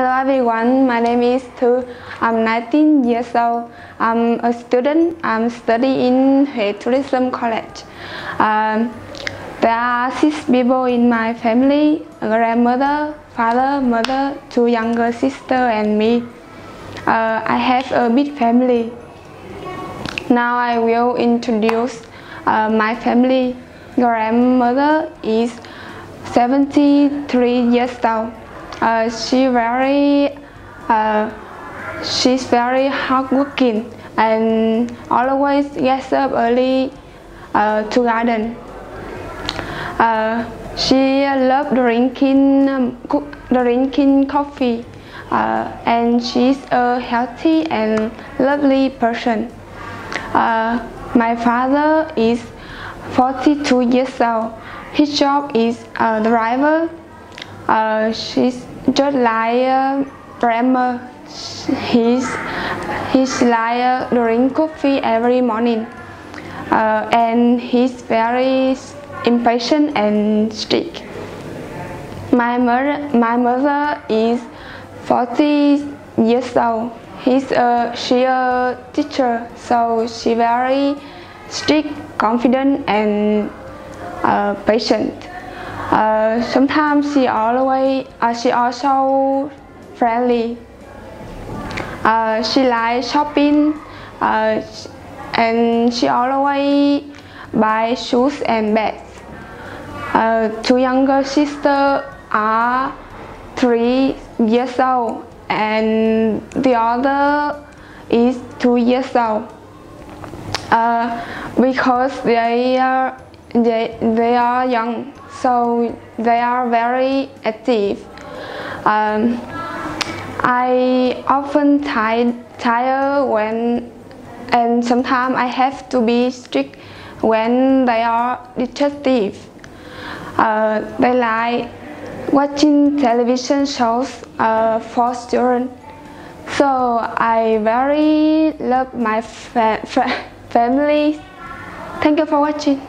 Hello everyone, my name is Thu. I'm 19 years old. I'm a student. I'm studying in Hue Tourism College. Um, there are six people in my family, a grandmother, father, mother, two younger sister and me. Uh, I have a big family. Now I will introduce uh, my family. Grandmother is 73 years old. Uh, she very, uh, she's very hardworking and always gets up early uh, to garden. Uh, she loves drinking, um, drinking coffee uh, and she's a healthy and lovely person. My father is 42 years old. His job is a driver. Uh, she's just like uh, Bremer. He's, he's like drink coffee every morning. Uh, and he's very impatient and strict. My mother, my mother is 40 years old. He's a, she a teacher, so she very strict, confident, and uh, patient. Uh, sometimes she always, uh, she also friendly. Uh, she likes shopping, uh, and she always buy shoes and bags. Uh, two younger sisters are three years old, and the other is two years old. Uh, because they are they, they are young, so they are very active. Um, I often tire when, and sometimes I have to be strict when they are detective. Uh, they like watching television shows uh, for children. So I very love my fa fa family. Thank you for watching.